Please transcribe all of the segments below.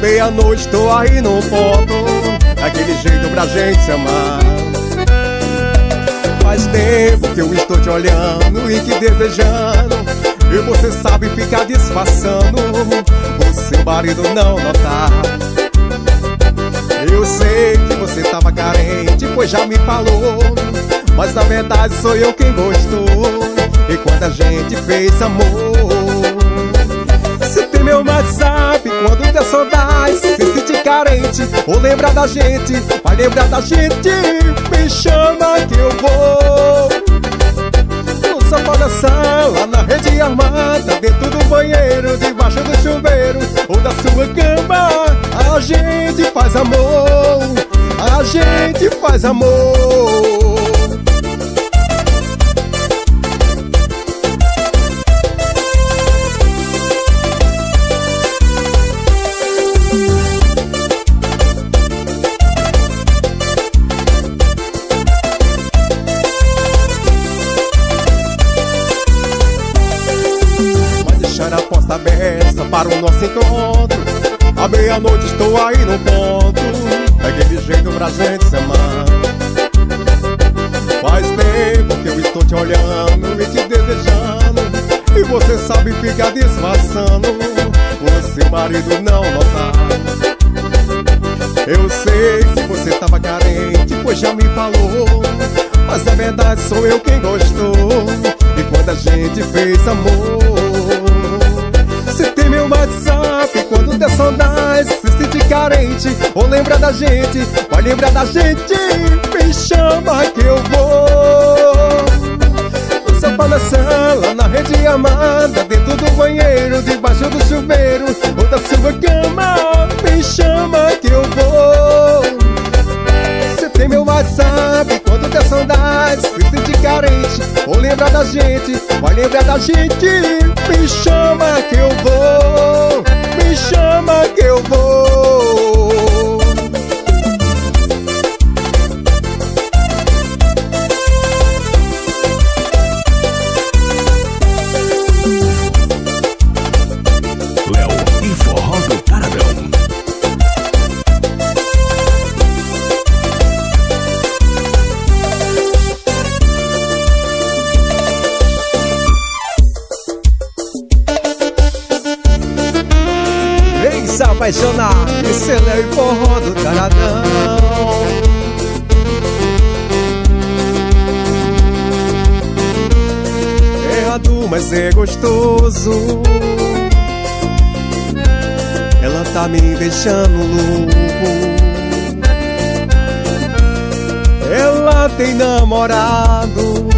Meia-noite tô aí no ponto. Daquele jeito pra gente se amar. Faz tempo que eu estou te olhando e te desejando. E você sabe ficar disfarçando. O seu marido não notar eu sei que você tava carente, pois já me falou. Mas na verdade sou eu quem gostou. E quando a gente fez amor Se tem meu WhatsApp, quando der saudade Se sentir carente, ou lembrar da gente Vai lembrar da gente, me chama que eu vou No sofá da sala, na rede armada Dentro do banheiro, debaixo do chuveiro Ou da sua cama a gente faz amor, a gente faz amor. Para o nosso encontro. À meia-noite estou aí no ponto. Daquele jeito pra gente se amar. Faz tempo que eu estou te olhando e te desejando. E você sabe ficar disfarçando seu marido não notar. Eu sei que você tava carente, pois já me falou. Mas a verdade sou eu quem gostou. E quando a gente fez amor WhatsApp, quando der saudade Se sentir carente ou lembrar da gente Vai lembrar da gente, me chama que eu vou. No sofá na sala, na rede amada Dentro do banheiro, debaixo do chuveiro Ou da sua cama, me chama que eu vou. Você tem meu WhatsApp, quando der saudade Se sentir carente ou lembrar da gente Vai lembrar da gente, me chama que eu vou Apaixonar, esse é e forró do Taradão Errado, mas é gostoso. Ela tá me deixando louco. Ela tem namorado.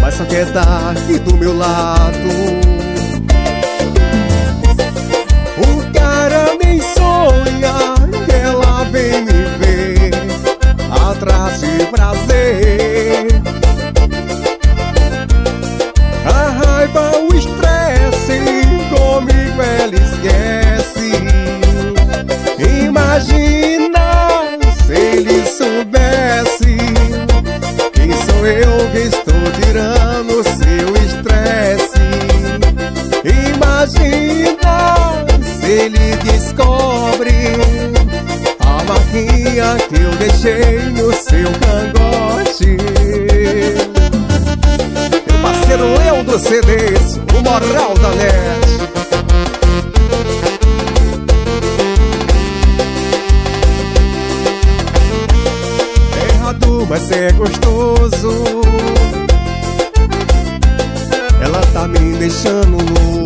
Mas só quer estar aqui do meu lado sonha que ela vem me ver atrás de prazer. A raiva, o estresse, comigo ela esquece. Imagina eu no seu cangote. Meu parceiro Léo do CDs, o moral da net. Errado, mas é gostoso. Ela tá me deixando louco.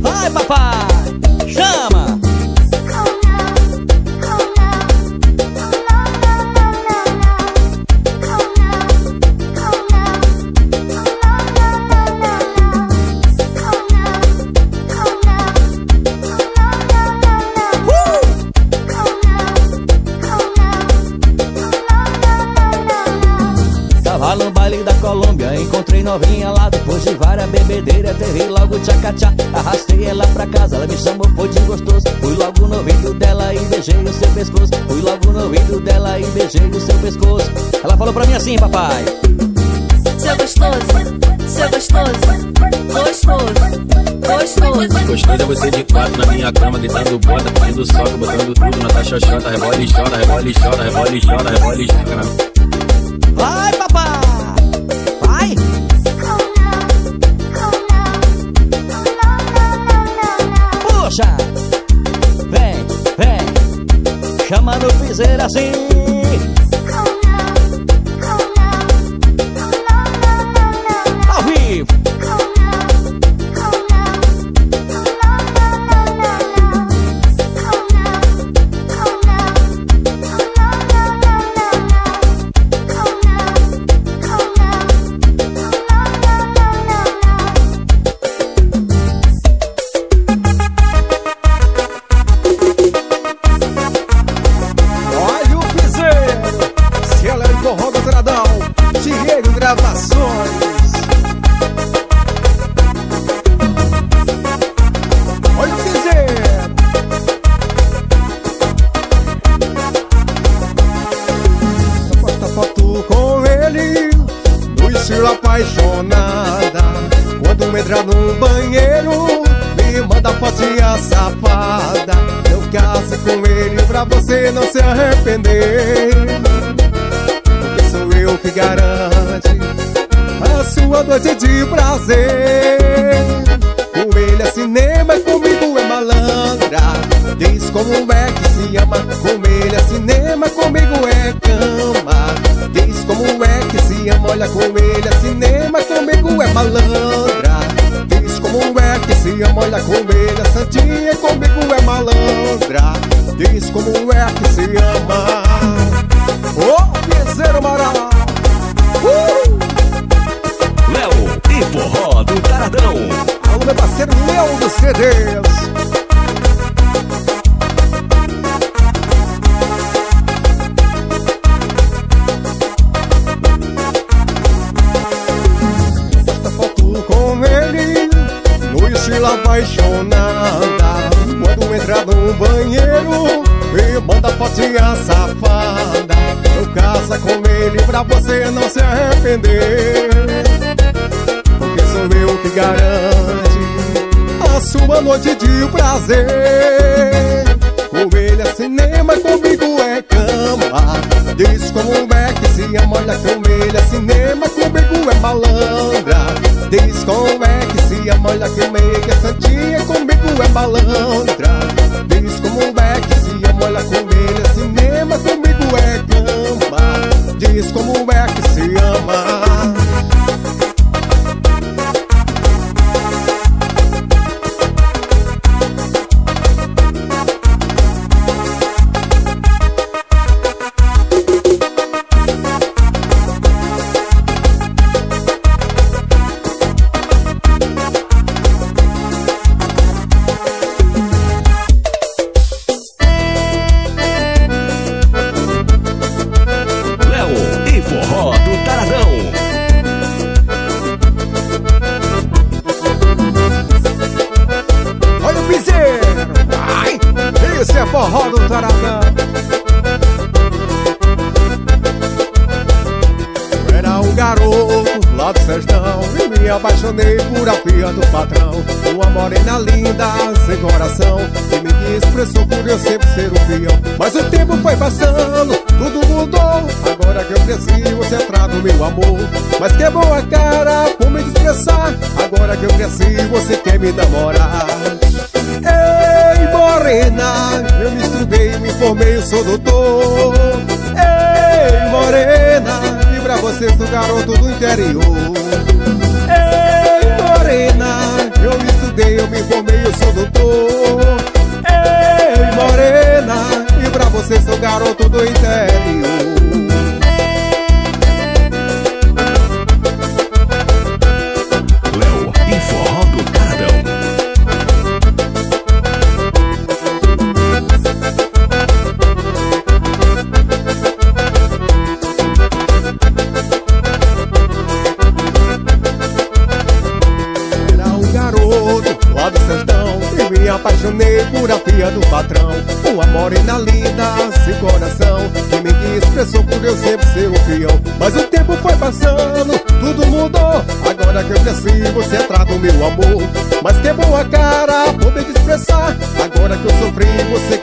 Vai, papai, chama! Novinha lá depois de várias bebedeiras Aterrei logo tchacatchá, arrastei ela pra casa Ela me chamou, foi de gostoso. Fui logo no ouvido dela e beijei o seu pescoço. Fui logo no ouvido dela e beijei o seu pescoço. Ela falou pra mim assim, papai. Seu gostoso, seu gostoso Gostoso, gostoso. Gostoso é você de quatro na minha cama Gritando bota, caindo soca, botando tudo na taxa chota Rebola e chora, rebola e chora, rebola e chora, rebola e chora. Vai, papai! Vem, vem, chama no piseiro assim. arrepender. Porque sou eu que garante a sua noite de prazer. Coelho é cinema e comigo é malandra. Diz como é que se ama. Coelho é cinema, comigo é cama. Diz como é que se ama. Olha, ele é cinema, comigo é malandra. É Santinha molha com ele, a Santinha comigo é malandra. Diz como é que se ama. Ô, oh, piseiro Mará uh! Léo e forró do Taradão Alô, meu parceiro meu dos CDs pela apaixonada. Quando entra no banheiro e manda fotinha safada Eu casa com ele pra você não se arrepender. Porque sou eu que garante A sua noite de prazer. Cinema comigo é cama. Diz como é que se ama, com como ele Cinema comigo é malandra. Diz como é que se ama, com como ele é Santinha comigo é malandra. Diz como é que se ama, com como ele Cinema comigo é cama. Diz como é que se ama. Cresci, você quer me namorar Ei, morena, eu me estudei, me formei, eu sou doutor Ei, morena pra você, sou garoto do interior. Ei, morena, eu me estudei, eu me formei, eu sou doutor. Ei, morena, e pra você, sou garoto do interior. Filha do patrão. Uma morena linda, sem coração Que me expressou por eu sempre ser o fiel Mas o tempo foi passando, tudo mudou. Agora que eu cresci, você trata o meu amor. Mas quebrou a cara, poder expressar Agora que eu sofri, você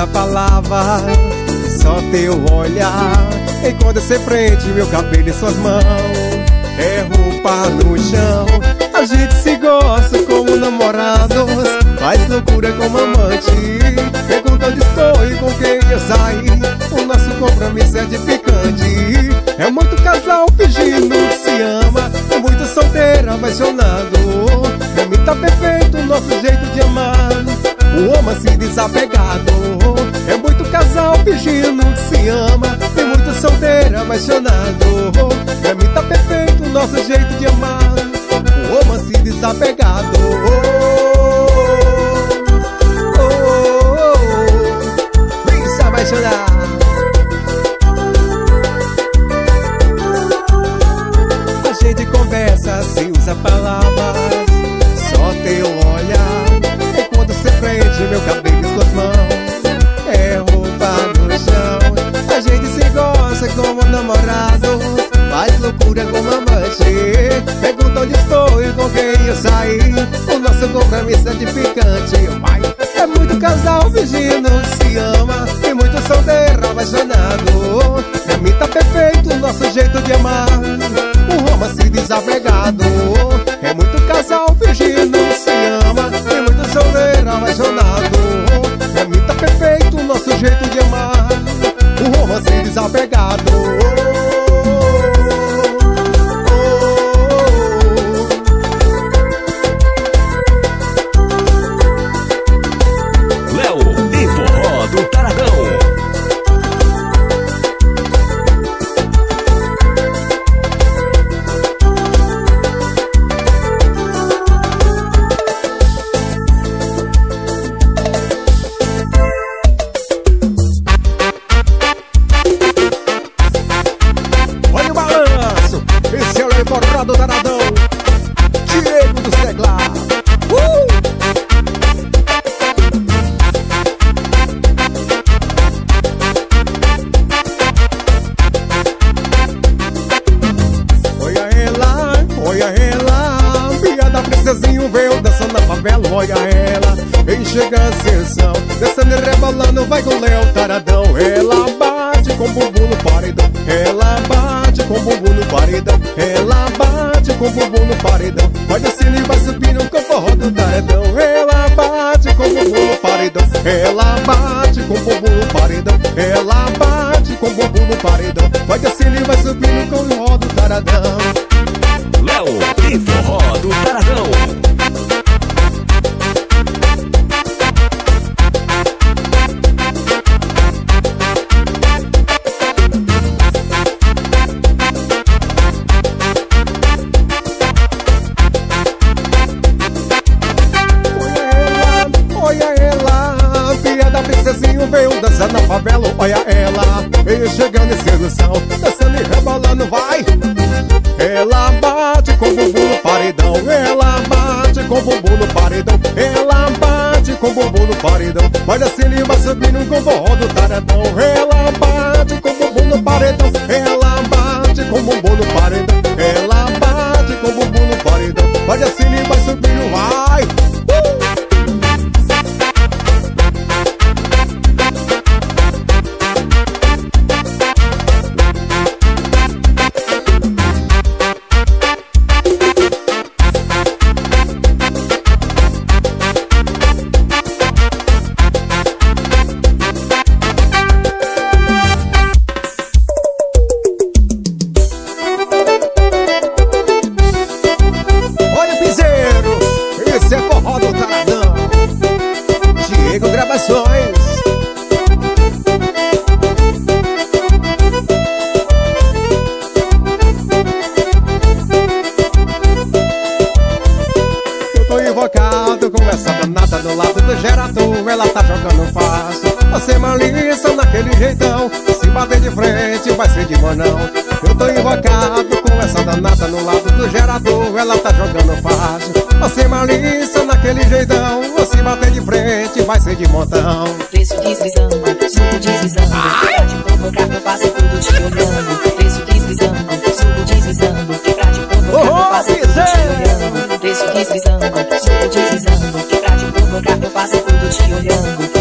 se usa palavras, só teu olhar. E quando você prende meu cabelo em suas mãos, é roupa no chão. A gente se gosta como namorados, faz loucura como amante. Pergunta onde estou e com quem eu saí. O nosso compromisso é edificante. É muito casal fingindo que se ama, é muito solteiro apaixonado. Pra mim tá perfeito o nosso jeito de amar. O homem se desapegado. É muito casal fingindo que se ama. Tem muito solteiro apaixonado. Pra mim tá perfeito o nosso jeito de amar. O se desapegado. Oh, oh, oh, se apaixonar. A gente conversa sem usar palavras pegar. Romance desapegado vai com Léo Taradão Ela bate com bumbum no paredão Ela bate com o bumbum no paredão. Ela bate com o bumbum no paredão. Vai descendo e vai subindo com o forró do taredão. Ela bate com o bumbum no paredão. Ela bate com o bumbum no paredão. Ela bate com o bumbum no paredão. Vai descendo e vai subindo com o forró do taradão. Léo e Forró do Taradão. Ela, veio chegando em sedução, dançando e rebolando, vai. Ela bate com o bumbum no paredão, ela bate com o bumbum no paredão, ela bate com o bumbum no paredão. Vai descendo e vai subindo com o forró do taradão. Ela bate com o bumbum no paredão, ela bate com o bumbum no paredão, de manão. Eu tô invocado com essa danada no lado do gerador. Ela tá jogando fácil. Você malícia naquele jeitão. Se bater de frente, vai ser de montão. Preço deslizando, suco deslizando. Pra te provocar, eu faço tudo te olhando. Preço deslizando, suco deslizando. Pra te provocar, eu faço tudo te olhando. Preço deslizando, suco deslizando. Pra te provocar, eu faço tudo te olhando.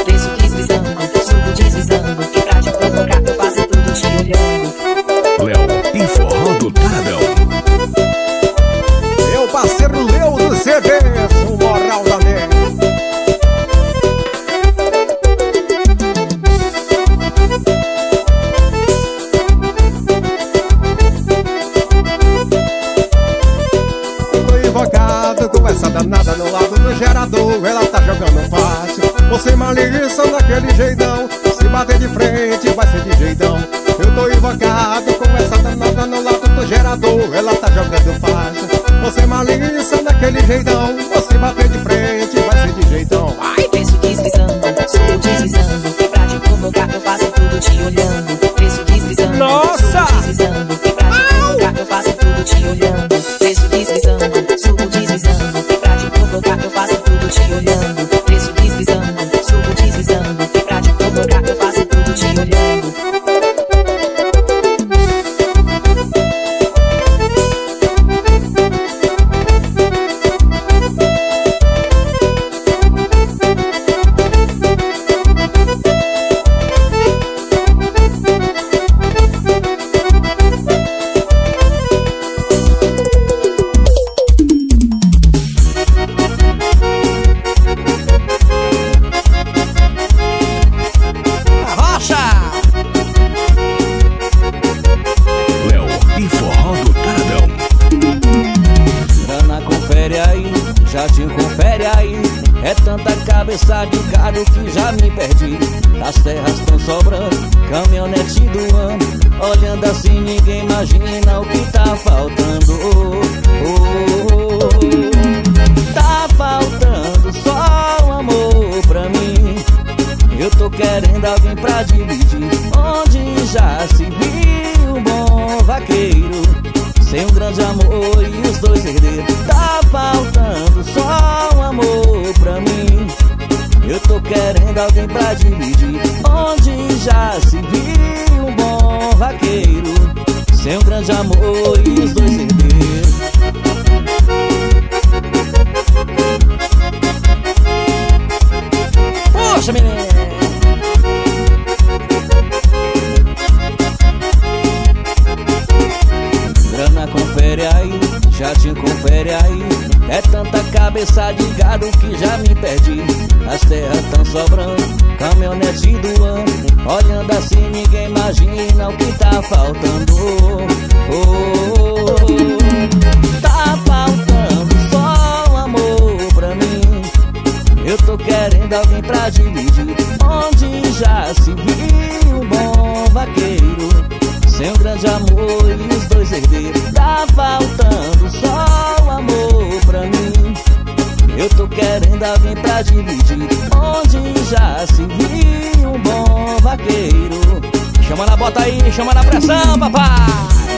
Eu faço tudo caminhonete do ano. Olhando assim, ninguém imagina o que tá faltando. Oh, oh, oh. Tá faltando só o amor pra mim. Eu tô querendo alguém pra dividir. Onde já se viu um bom vaqueiro. Sem um grande amor e os dois herdeiros. Tá faltando só mim. Eu tô querendo alguém pra dividir. Onde já se viu um bom vaqueiro. Sem um grande amor e os dois herdeiros. Poxa, menino! Betinho, confere aí. É tanta cabeça de gado que já me perdi. As terras tão sobrando, caminhonete do ano. Olhando assim, ninguém imagina o que tá faltando. Oh, oh, oh. Tá faltando só um amor pra mim. Eu tô querendo alguém pra dividir. Onde já se viu um bom vaqueiro. Sem um grande amor e os dois herdeiros. Tá faltando só um amor pra mim. Eu tô querendo alguém pra dividir. Onde já se viu um bom vaqueiro. Chama na bota aí, chama na pressão, papai.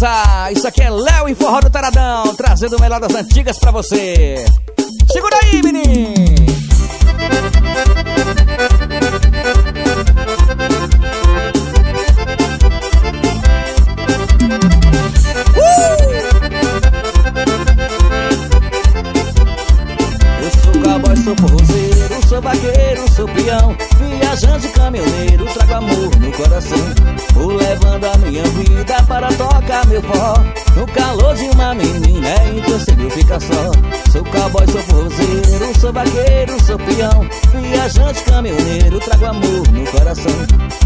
Beleza. Isso aqui é Léo e Forró do Taradão, trazendo o melhor das antigas pra você. Segura aí, menino. Coração. Vou levando a minha vida para tocar meu forró No calor de uma menina é impossível ficar só. Sou cowboy, sou forrozeiro, sou vaqueiro, sou peão. Viajante, caminhoneiro, trago amor no coração.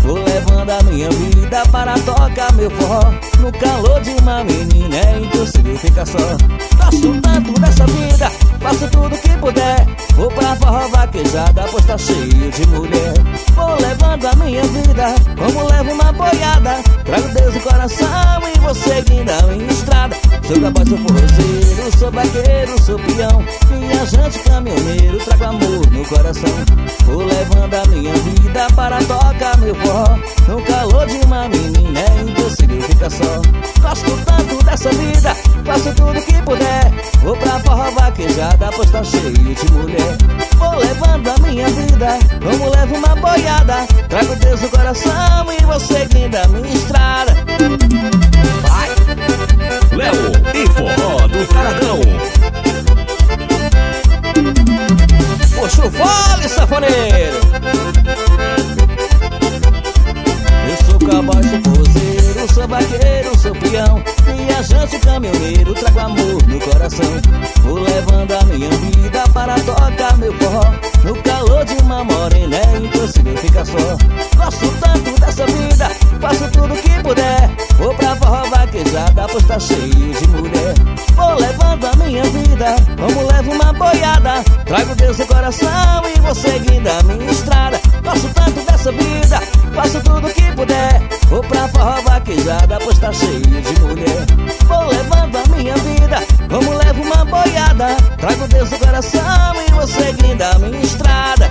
Vou levando a minha vida para tocar meu forró No calor de uma menina é impossível ficar só. Gosto tanto dessa vida, faço tudo que puder. Vou pra forró vaquejada, pois tá cheio de mulher. Vou levando a minha vida, como levo uma boiada. Trago Deus no coração e vou seguindo a minha estrada. Sou capaz, sou forrozeiro, sou vaqueiro, sou peão. Viajante, caminhoneiro, trago amor no coração. Vou levando a minha vida para tocar meu forró. No calor de uma menina é impossível ficar só. Gosto tanto dessa vida, faço tudo que puder. Vou pra forró vaquejada, pois tá cheio de mulher. Vou levando a minha vida, como levo uma boiada. Trago Deus no coração e vou seguindo a minha estrada. Vai! Léo e Forró do Taradão Puxa o vale, safoneiro. Eu sou cowboy, sou forrozeiro, sou vaqueiro, sou peão. Viajante, caminhoneiro, trago amor no coração. Vou levando tocar meu forró. No calor de uma morena é impossível ficar só Gosto tanto dessa vida, faço tudo que puder. Vou pra forró vaquejada, pois tá cheio de mulher. Vou levando a minha vida, como levo uma boiada. Trago Deus no coração e vou seguindo a minha estrada. Gosto tanto dessa subida Faço tudo que puder. Vou pra forró vaquejada Pois tá cheio de mulher. Vou levando a minha vida Como levo uma boiada. Trago Deus no coração E você guinda a minha estrada.